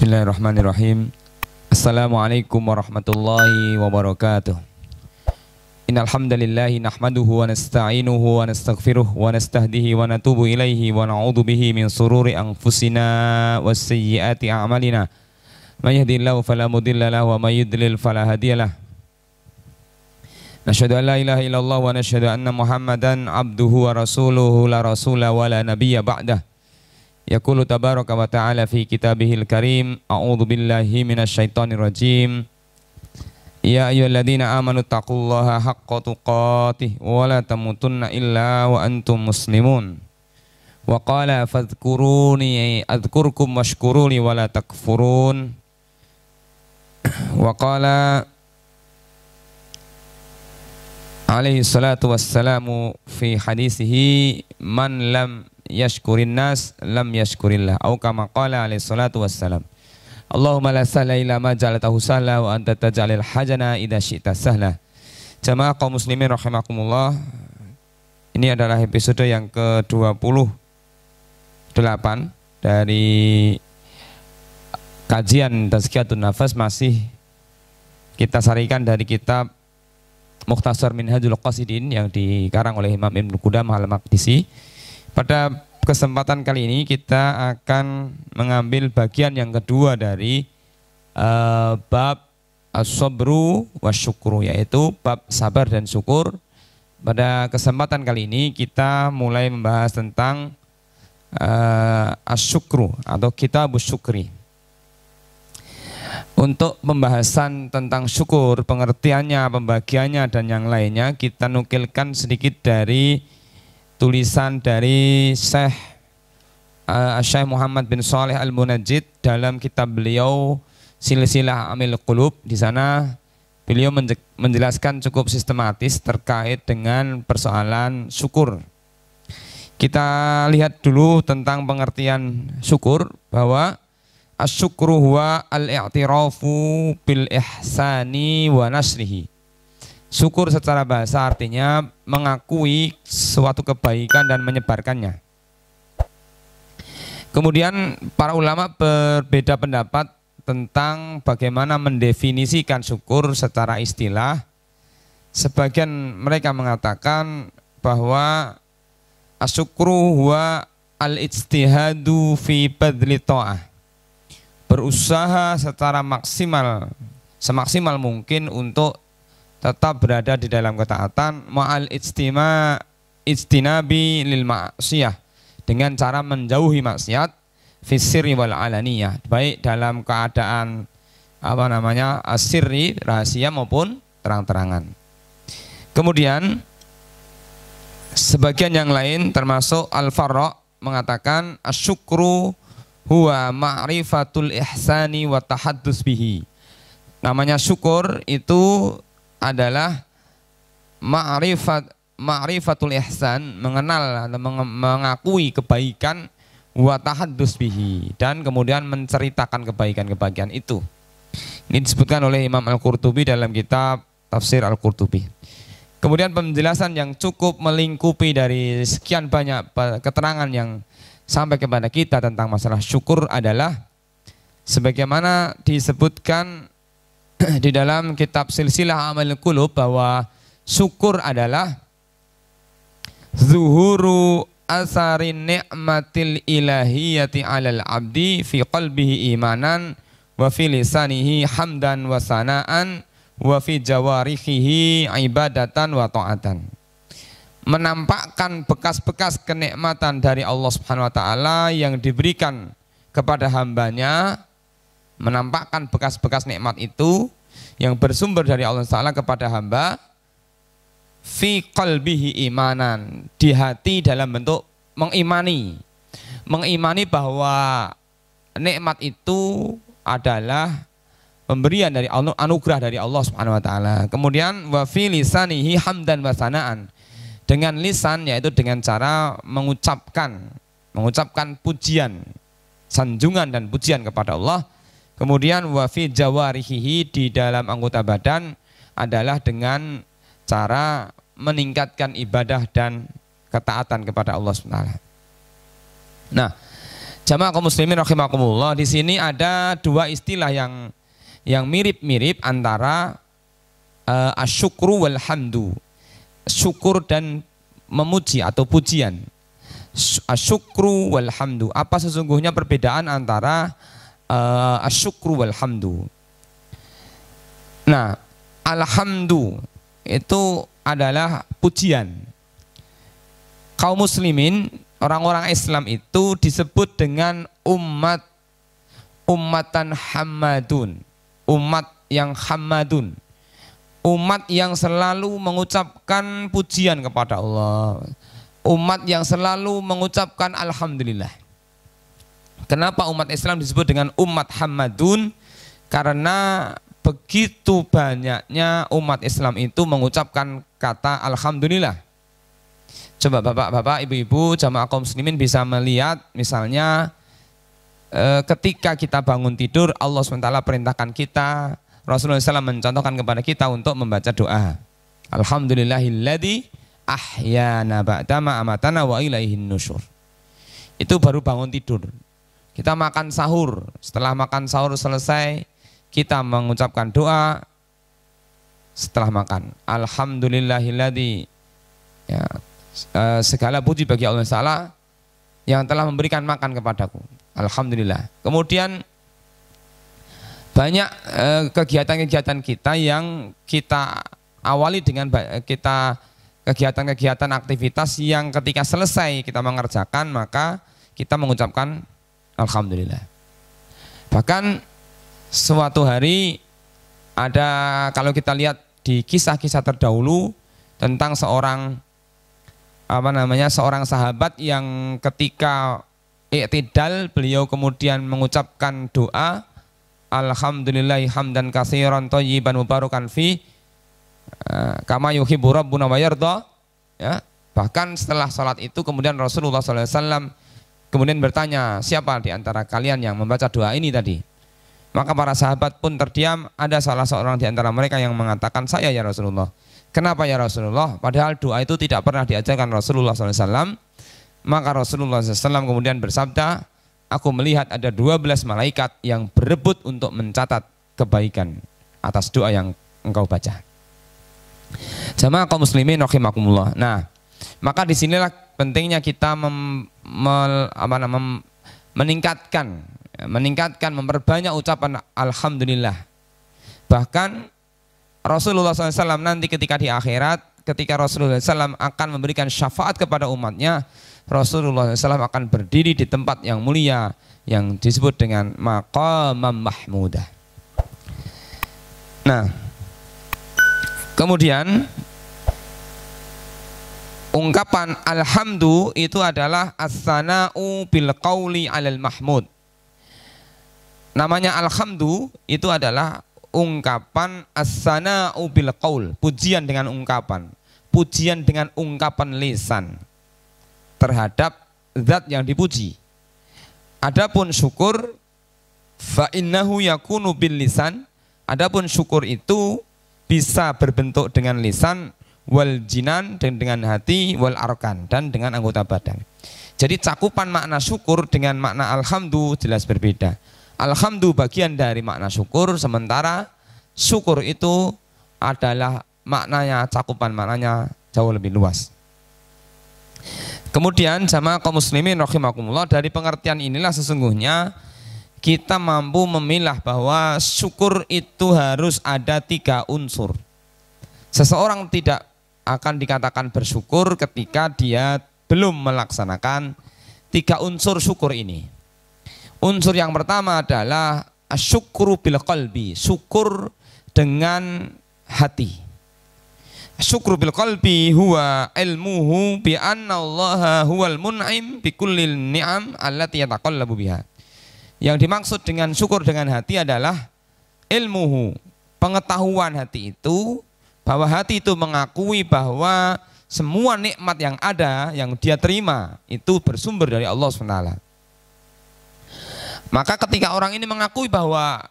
Bismillahirrahmanirrahim. Assalamualaikum warahmatullahi wabarakatuh. Innal hamdalillah nahmaduhu wa nasta'inuhu wa nastaghfiruh wa nastahdihi wa natubu ilaihi wa na'udzu bihi min sururi anfusina was sayyiati a'malina. May yahdihillahu fala mudilla lahu wa may yudlil fala hadiyalah. Nashhadu an la ilaha illallah wa nashhadu anna Muhammadan abduhu wa rasuluhu la rasula wa la nabiyya ba'dah. Yaqulu tabaraka wa ta'ala fi kitabihil karim A'udhu billahi minasyaitonir rajim Ya ayyuhalladzina amanu taqullaha haqqa tuqatih wa la tamutunna illa wa antum muslimun Wa qala fadhkuruni adhkurkum washkuruni wa la takfurun Wa qala alaihi salatu wassalamu fi hadisihi man lam yashkurin nas lam yashkurillah. Au kama qala alaihi salatu wassalam. Allahumma la sahla illa ma ja'altahu sahla wa anta taj'alil hajana idza syi'ta sahla. Jamaah kaum muslimin rahimakumullah Ini adalah episode yang ke-28 dari kajian Tazkiyatun Nafas. Masih kita sarikan dari kitab Mukhtasar Minhajul Qasidin yang dikarang oleh Imam Ibn Qudam Al-Maqdisi pada kesempatan kali ini kita akan mengambil bagian yang kedua dari uh, bab as-sabru wasyukru yaitu bab sabar dan syukur. Pada kesempatan kali ini kita mulai membahas tentang uh, asyukru atau kitab syukri. Untuk pembahasan tentang syukur, pengertiannya, pembagiannya dan yang lainnya kita nukilkan sedikit dari tulisan dari Syekh uh, Syekh Muhammad bin Saleh Al Munajjid dalam kitab beliau Silsilah Amil Qulub di sana beliau menjelaskan cukup sistematis terkait dengan persoalan syukur. Kita lihat dulu tentang pengertian syukur bahwa asyukru huwa al-i'tirafu bil ihsani wa nasrihi Syukur secara bahasa artinya mengakui suatu kebaikan dan menyebarkannya. Kemudian para ulama berbeda pendapat tentang bagaimana mendefinisikan syukur secara istilah. Sebagian mereka mengatakan bahwa asyukru huwa al-ijtihadu fi badli ta'ah. Berusaha secara maksimal, semaksimal mungkin untuk tetap berada di dalam ketaatan. Ma'al ijtima ijtinabi lil maksiyah dengan cara menjauhi maksiat fisiri wal alaniyah. Baik dalam keadaan apa namanya asiri rahasia maupun terang-terangan. Kemudian sebagian yang lain termasuk al farra mengatakan asyukru huwa ma'rifatul ihsani wa tahaddus bihi. Namanya syukur itu adalah ma'rifat ma'rifatul ihsan, mengenal atau mengakui kebaikan wa tahaddus bihi dan kemudian menceritakan kebaikan-kebaikan itu. Ini disebutkan oleh Imam Al-Qurtubi dalam kitab Tafsir Al-Qurtubi. Kemudian penjelasan yang cukup melingkupi dari sekian banyak keterangan yang sampai kepada kita tentang masalah syukur adalah sebagaimana disebutkan di dalam kitab silsilah amal kulub bahwa syukur adalah zuhuru asarin ni'matil ilahiyati alal abdi fi qalbihi imanan wa fi lisanihi hamdan wa sanaan wa fi jawarihihi ibadatan wa ta'atan. Menampakkan bekas-bekas kenikmatan dari Allah Subhanahu wa taala yang diberikan kepada hambanya menampakkan bekas-bekas nikmat itu yang bersumber dari Allah Taala kepada hamba fi qalbihi imanan di hati dalam bentuk mengimani mengimani bahwa nikmat itu adalah pemberian dari Allah anugerah dari Allah Subhanahu wa taala. Kemudian wa fi lisanihi hamdan wa. Dengan lisan yaitu dengan cara mengucapkan mengucapkan pujian, sanjungan dan pujian kepada Allah Kemudian wafi jawarihi di dalam anggota badan adalah dengan cara meningkatkan ibadah dan ketaatan kepada Allah SWT. Nah, Jamaah kaum muslimin rahimakumullah, di sini ada dua istilah yang yang mirip-mirip antara uh, asyukru wal hamdu. Syukur dan memuji atau pujian. Asyukru wal hamdu. Apa sesungguhnya perbedaan antara uh, asyukru wal hamdu? Nah, alhamdu itu adalah pujian. Kaum muslimin orang-orang Islam itu disebut dengan umat umatan hamadun, umat yang hamadun, umat yang selalu mengucapkan pujian kepada Allah, umat yang selalu mengucapkan alhamdulillah. Kenapa umat Islam disebut dengan umat hamadun? Karena begitu banyaknya umat Islam itu mengucapkan kata alhamdulillah. Coba bapak-bapak, ibu-ibu, jamaah kaum muslimin bisa melihat misalnya e, ketika kita bangun tidur Allah SWT perintahkan kita Rasulullah SAW mencontohkan kepada kita untuk membaca doa. Alhamdulillahilladzi ahyana ba'dama amatana wa ilaihin nusyur. Itu baru bangun tidur Kita makan sahur Setelah makan sahur selesai Kita mengucapkan doa Setelah makan Alhamdulillahilladzi ya, Eh, segala puji bagi Allah Taala yang telah memberikan makan kepadaku. Alhamdulillah. Kemudian banyak eh, kegiatan-kegiatan kita yang kita awali dengan kita kegiatan-kegiatan aktivitas yang ketika selesai kita mengerjakan maka kita mengucapkan alhamdulillah. Bahkan suatu hari ada kalau kita lihat di kisah-kisah terdahulu tentang seorang apa namanya seorang sahabat yang ketika i'tidal beliau kemudian mengucapkan doa alhamdulillahi hamdan katsiran thayyiban mubarakan fi eh, kama yuhibbu rabbuna wa ya bahkan setelah salat itu kemudian Rasulullah SAW kemudian bertanya siapa di antara kalian yang membaca doa ini tadi maka para sahabat pun terdiam ada salah seorang di antara mereka yang mengatakan saya ya Rasulullah Kenapa ya Rasulullah? Padahal doa itu tidak pernah diajarkan Rasulullah SAW. Maka Rasulullah SAW kemudian bersabda, Aku melihat ada 12 malaikat yang berebut untuk mencatat kebaikan atas doa yang engkau baca. Jamaah kaum muslimin rahimakumullah. Nah, maka di sinilah pentingnya kita mem, mel, apa, mem, meningkatkan, meningkatkan, memperbanyak ucapan alhamdulillah. Bahkan Rasulullah SAW nanti ketika di akhirat, ketika Rasulullah SAW akan memberikan syafaat kepada umatnya, Rasulullah SAW akan berdiri di tempat yang mulia yang disebut dengan maqamam mahmudah. Nah, kemudian ungkapan alhamdu itu adalah as-sana'u bil qawli alal mahmud. Namanya alhamdu itu adalah ungkapan as-sana'u bil qaul, pujian dengan ungkapan, pujian dengan ungkapan lisan terhadap zat yang dipuji. Adapun syukur fa innahu yakunu bil lisan, adapun syukur itu bisa berbentuk dengan lisan wal jinan dan dengan hati wal arkan dan dengan anggota badan. Jadi cakupan makna syukur dengan makna alhamdulillah jelas berbeda. Alhamdulillah bagian dari makna syukur sementara syukur itu adalah maknanya cakupan maknanya jauh lebih luas. Kemudian sama kaum muslimin rahimakumullah dari pengertian inilah sesungguhnya kita mampu memilah bahwa syukur itu harus ada tiga unsur. Seseorang tidak akan dikatakan bersyukur ketika dia belum melaksanakan tiga unsur syukur ini. Unsur yang pertama adalah syukru bil qalbi, syukur dengan hati. Syukru bil qalbi huwa ilmuhu bi anna Allah huwal mun'im bi kulli ni'am allati yataqallabu biha. Yang dimaksud dengan syukur dengan hati adalah ilmuhu, pengetahuan hati itu bahwa hati itu mengakui bahwa semua nikmat yang ada yang dia terima itu bersumber dari Allah SWT. Maka ketika orang ini mengakui bahwa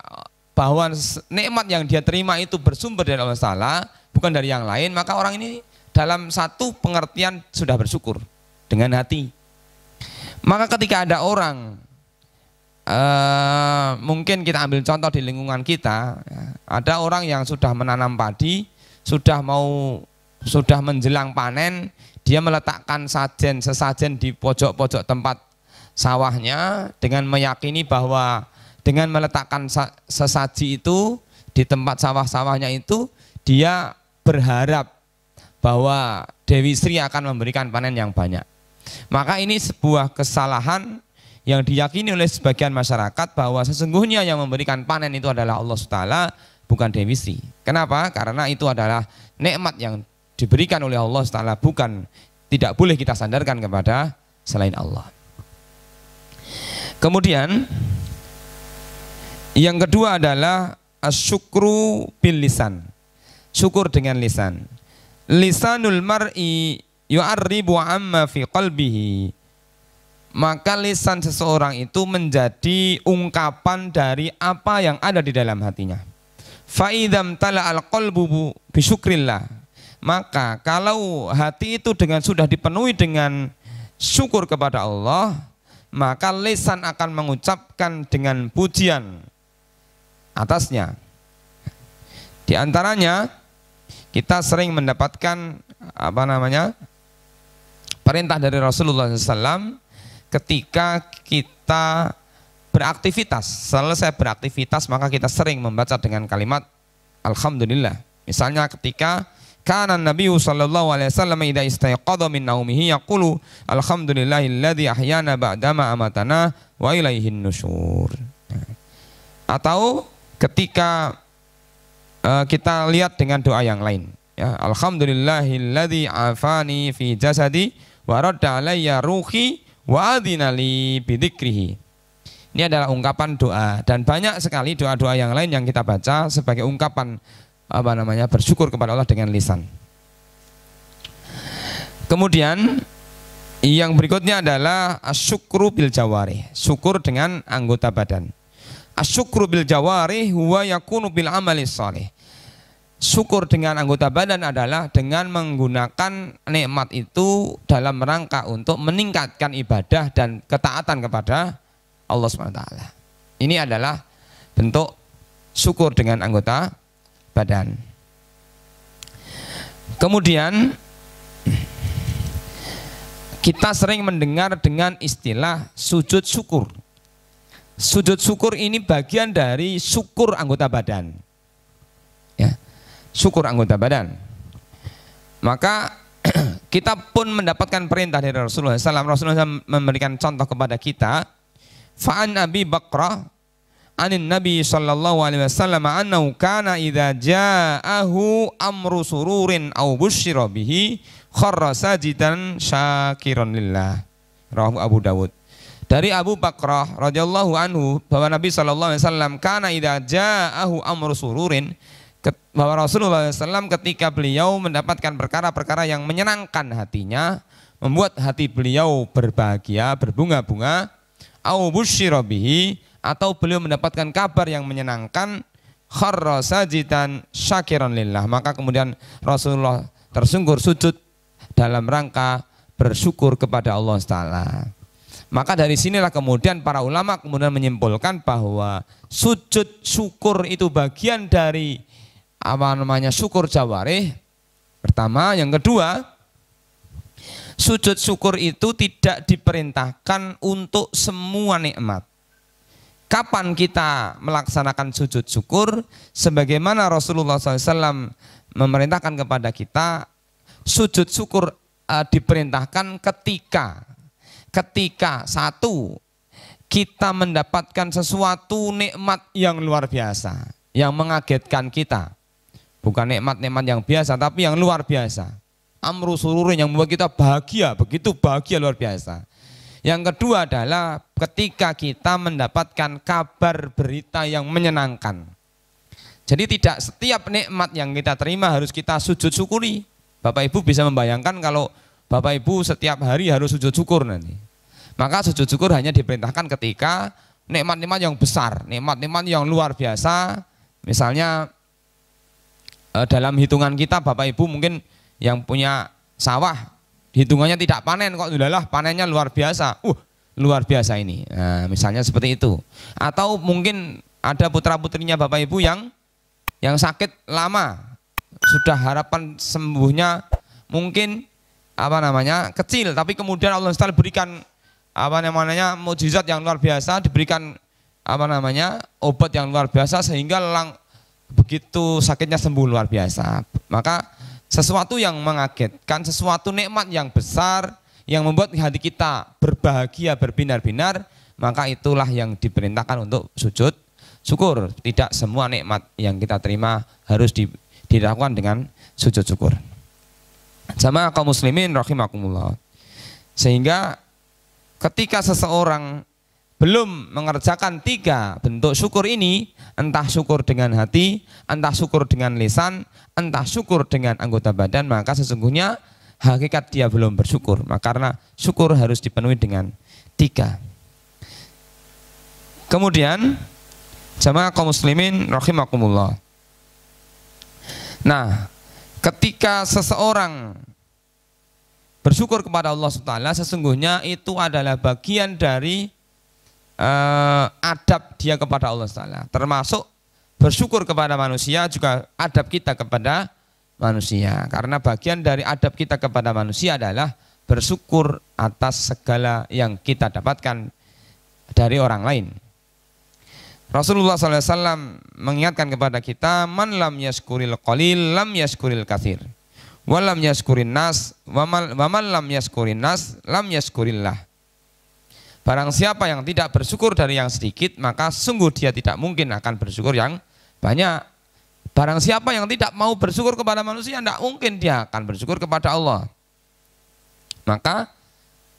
bahwa nikmat yang dia terima itu bersumber dari Allah Taala, bukan dari yang lain, maka orang ini dalam satu pengertian sudah bersyukur dengan hati. Maka ketika ada orang uh, mungkin kita ambil contoh di lingkungan kita, ya, ada orang yang sudah menanam padi, sudah mau sudah menjelang panen, dia meletakkan sajen sesajen di pojok-pojok tempat sawahnya dengan meyakini bahwa dengan meletakkan sesaji itu di tempat sawah-sawahnya itu dia berharap bahwa Dewi Sri akan memberikan panen yang banyak. Maka ini sebuah kesalahan yang diyakini oleh sebagian masyarakat bahwa sesungguhnya yang memberikan panen itu adalah Allah Subhanahu bukan Dewi Sri. Kenapa? Karena itu adalah nikmat yang diberikan oleh Allah Subhanahu bukan tidak boleh kita sandarkan kepada selain Allah. Kemudian yang kedua adalah asyukru bil lisan. Syukur dengan lisan. Lisanul mar'i yu'arribu amma fi qalbihi. Maka lisan seseorang itu menjadi ungkapan dari apa yang ada di dalam hatinya. Fa'idham tala al-qalbu bisyukrillah. Maka kalau hati itu dengan sudah dipenuhi dengan syukur kepada Allah, maka lisan akan mengucapkan dengan pujian atasnya. Di antaranya kita sering mendapatkan apa namanya perintah dari Rasulullah SAW ketika kita beraktivitas. Selesai beraktivitas maka kita sering membaca dengan kalimat Alhamdulillah. Misalnya ketika karena Nabi sallallahu alaihi wasallam idza istayqadha min naumihi yaqulu alhamdulillahilladzi ahyana ba'dama amatana wa ilaihin nusyur atau ketika uh, kita lihat dengan doa yang lain ya alhamdulillahilladzi afani fi jasadi wa radda alayya ruhi wa adinali bidzikrihi ini adalah ungkapan doa dan banyak sekali doa-doa yang lain yang kita baca sebagai ungkapan apa namanya bersyukur kepada Allah dengan lisan. Kemudian yang berikutnya adalah asyukru bil jawari, syukur dengan anggota badan. Asyukru bil jawari huwa yakunu bil amali salih. Syukur dengan anggota badan adalah dengan menggunakan nikmat itu dalam rangka untuk meningkatkan ibadah dan ketaatan kepada Allah SWT. Ini adalah bentuk syukur dengan anggota badan. Kemudian kita sering mendengar dengan istilah sujud syukur. Sujud syukur ini bagian dari syukur anggota badan. Ya, syukur anggota badan. Maka kita pun mendapatkan perintah dari Rasulullah SAW. Rasulullah SAW memberikan contoh kepada kita. Fa'an Abi Bakrah anin Nabi sallallahu alaihi wasallam annahu kana idza ja'ahu amru sururin aw busyira bihi kharra sajidan syakiran lillah. Rawahu Abu Dawud. Dari Abu Bakrah radhiyallahu anhu bahwa Nabi sallallahu alaihi wasallam kana idza ja'ahu amru sururin bahwa Rasulullah SAW ketika beliau mendapatkan perkara-perkara yang menyenangkan hatinya, membuat hati beliau berbahagia, berbunga-bunga, au atau beliau mendapatkan kabar yang menyenangkan kharra sajidan syakiran lillah maka kemudian Rasulullah tersungkur sujud dalam rangka bersyukur kepada Allah Taala maka dari sinilah kemudian para ulama kemudian menyimpulkan bahwa sujud syukur itu bagian dari apa namanya syukur jawareh. Pertama, yang kedua, sujud syukur itu tidak diperintahkan untuk semua nikmat. Kapan kita melaksanakan sujud syukur? Sebagaimana Rasulullah SAW memerintahkan kepada kita, sujud syukur uh, diperintahkan ketika ketika satu kita mendapatkan sesuatu nikmat yang luar biasa yang mengagetkan kita bukan nikmat-nikmat yang biasa tapi yang luar biasa amru sururin yang membuat kita bahagia begitu bahagia luar biasa yang kedua adalah ketika kita mendapatkan kabar berita yang menyenangkan jadi tidak setiap nikmat yang kita terima harus kita sujud syukuri Bapak Ibu bisa membayangkan kalau Bapak Ibu setiap hari harus sujud syukur nanti. Maka sujud syukur hanya diperintahkan ketika nikmat-nikmat yang besar, nikmat-nikmat yang luar biasa. Misalnya eh, dalam hitungan kita Bapak Ibu mungkin yang punya sawah hitungannya tidak panen kok sudahlah panennya luar biasa. Uh, luar biasa ini. Nah, misalnya seperti itu. Atau mungkin ada putra putrinya bapak ibu yang yang sakit lama, sudah harapan sembuhnya mungkin apa namanya kecil, tapi kemudian Allah Taala berikan apa namanya mujizat yang luar biasa, diberikan apa namanya obat yang luar biasa sehingga lang begitu sakitnya sembuh luar biasa. Maka sesuatu yang mengagetkan, sesuatu nikmat yang besar yang membuat hati kita berbahagia berbinar-binar, maka itulah yang diperintahkan untuk sujud syukur. Tidak semua nikmat yang kita terima harus di, dilakukan dengan sujud syukur. Sama kaum muslimin rahimakumullah. Sehingga ketika seseorang belum mengerjakan tiga bentuk syukur ini, entah syukur dengan hati, entah syukur dengan lisan, entah syukur dengan anggota badan, maka sesungguhnya hakikat dia belum bersyukur. Maka karena syukur harus dipenuhi dengan tiga. Kemudian, jamaah kaum muslimin rahimakumullah. Nah, ketika seseorang bersyukur kepada Allah SWT, sesungguhnya itu adalah bagian dari uh, adab dia kepada Allah Taala. Termasuk bersyukur kepada manusia juga adab kita kepada manusia. Karena bagian dari adab kita kepada manusia adalah bersyukur atas segala yang kita dapatkan dari orang lain. Rasulullah SAW mengingatkan kepada kita, man lam yaskuril qalil lam yaskuril kathir. Walam yaskurin nas, waman lam yaskurin nas, lam yaskurillah. Barang siapa yang tidak bersyukur dari yang sedikit, maka sungguh dia tidak mungkin akan bersyukur yang banyak. Barang siapa yang tidak mau bersyukur kepada manusia, tidak mungkin dia akan bersyukur kepada Allah. Maka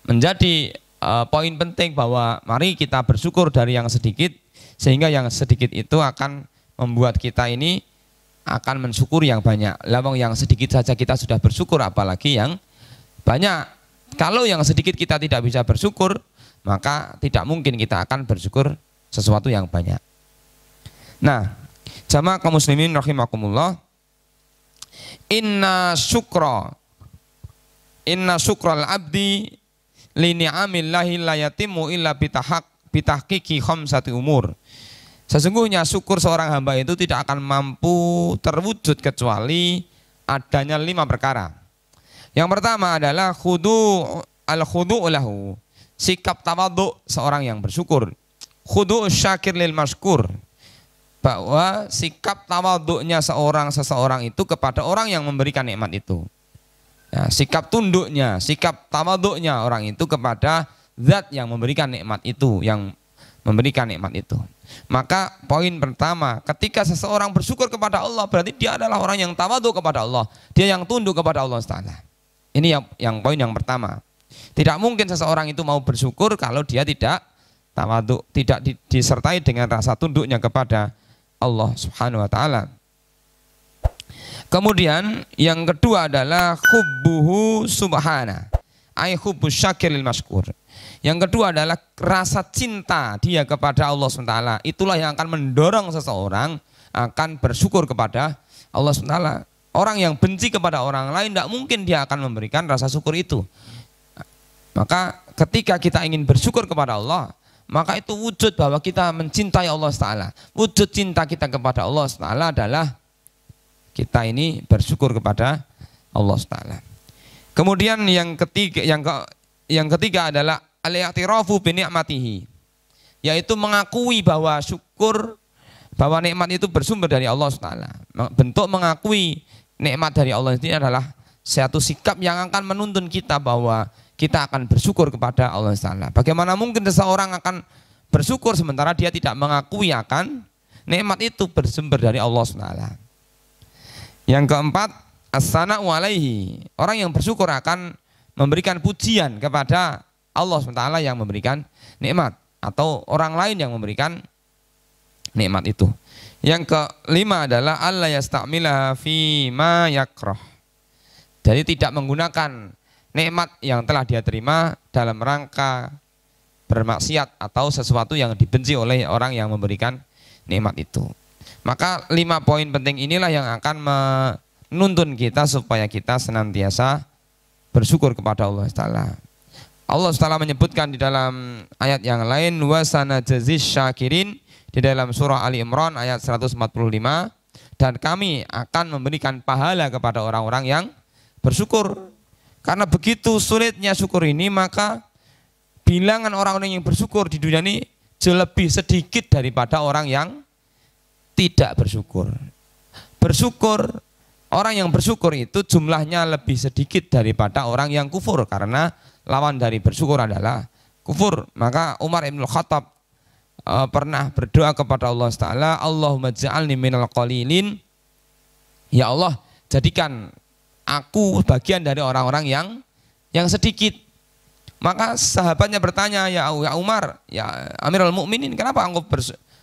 menjadi uh, poin penting bahwa mari kita bersyukur dari yang sedikit, sehingga yang sedikit itu akan membuat kita ini akan mensyukur yang banyak. Lawang yang sedikit saja kita sudah bersyukur, apalagi yang banyak. Kalau yang sedikit kita tidak bisa bersyukur, maka tidak mungkin kita akan bersyukur sesuatu yang banyak. Nah, jamaah kaum muslimin rahimakumullah, inna syukra inna syukral abdi li ni'amillahi la yatimu illa bitahaq bitahqiqi khamsati umur. Sesungguhnya syukur seorang hamba itu tidak akan mampu terwujud kecuali adanya lima perkara. Yang pertama adalah khudu al khudu lahu sikap tawadhu seorang yang bersyukur. Khudu syakir lil maskur. Bahwa sikap tawaduknya seorang seseorang itu kepada orang yang memberikan nikmat itu. Ya, sikap tunduknya, sikap tawaduknya orang itu kepada zat yang memberikan nikmat itu, yang memberikan nikmat itu. Maka poin pertama, ketika seseorang bersyukur kepada Allah, berarti dia adalah orang yang tawaduk kepada Allah. Dia yang tunduk kepada Allah SWT. Ini yang, yang poin yang pertama. Tidak mungkin seseorang itu mau bersyukur kalau dia tidak tidak disertai dengan rasa tunduknya kepada Allah Subhanahu wa taala. Kemudian yang kedua adalah hubbuhu subhana. Ai hubbus syakiril maskur. Yang kedua adalah rasa cinta dia kepada Allah SWT. Itulah yang akan mendorong seseorang akan bersyukur kepada Allah SWT. Orang yang benci kepada orang lain tidak mungkin dia akan memberikan rasa syukur itu. Maka ketika kita ingin bersyukur kepada Allah, maka itu wujud bahwa kita mencintai Allah Taala. Wujud cinta kita kepada Allah Taala adalah kita ini bersyukur kepada Allah Taala. Kemudian yang ketiga yang ke, yang ketiga adalah al-i'tirafu. Yaitu mengakui bahwa syukur bahwa nikmat itu bersumber dari Allah Taala. Bentuk mengakui nikmat dari Allah ini adalah satu sikap yang akan menuntun kita bahwa kita akan bersyukur kepada Allah Taala. Bagaimana mungkin seseorang akan bersyukur sementara dia tidak mengakui akan nikmat itu bersumber dari Allah Taala. Yang keempat, as-sana'u alaihi. Orang yang bersyukur akan memberikan pujian kepada Allah SWT yang memberikan nikmat atau orang lain yang memberikan nikmat itu. Yang kelima adalah Allah yastamila fi ma yakrah. Jadi tidak menggunakan nikmat yang telah dia terima dalam rangka bermaksiat atau sesuatu yang dibenci oleh orang yang memberikan nikmat itu. Maka lima poin penting inilah yang akan menuntun kita supaya kita senantiasa bersyukur kepada Allah Taala. Allah SWT menyebutkan di dalam ayat yang lain wasana jazis syakirin di dalam surah Ali Imran ayat 145 dan kami akan memberikan pahala kepada orang-orang yang bersyukur. Karena begitu sulitnya syukur ini maka bilangan orang-orang yang bersyukur di dunia ini lebih sedikit daripada orang yang tidak bersyukur. Bersyukur, orang yang bersyukur itu jumlahnya lebih sedikit daripada orang yang kufur karena lawan dari bersyukur adalah kufur. Maka Umar Ibn Khattab uh, pernah berdoa kepada Allah Taala, Allahumma ja'alni minal qalilin. Ya Allah, jadikan aku bagian dari orang-orang yang yang sedikit. Maka sahabatnya bertanya, ya, ya Umar, ya Amirul Mukminin, kenapa engkau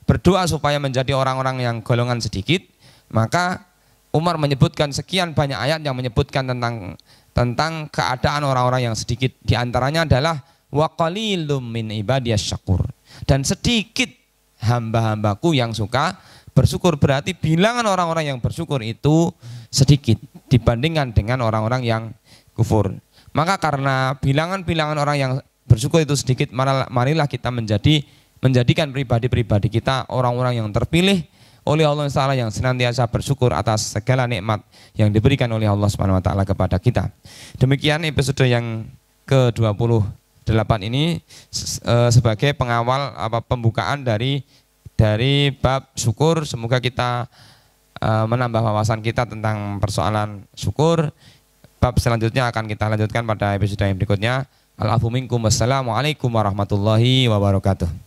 berdoa supaya menjadi orang-orang yang golongan sedikit? Maka Umar menyebutkan sekian banyak ayat yang menyebutkan tentang tentang keadaan orang-orang yang sedikit. Di antaranya adalah waqalilum min ibadiyas syakur. Dan sedikit hamba-hambaku yang suka bersyukur berarti bilangan orang-orang yang bersyukur itu sedikit dibandingkan dengan orang-orang yang kufur. Maka karena bilangan-bilangan orang yang bersyukur itu sedikit, marilah kita menjadi menjadikan pribadi-pribadi kita orang-orang yang terpilih oleh Allah Taala yang senantiasa bersyukur atas segala nikmat yang diberikan oleh Allah Subhanahu wa taala kepada kita. Demikian episode yang ke-28 ini eh, sebagai pengawal apa pembukaan dari dari bab syukur semoga kita menambah wawasan kita tentang persoalan syukur bab selanjutnya akan kita lanjutkan pada episode yang berikutnya. Al-afu minkum. Wassalamualaikum warahmatullahi wabarakatuh.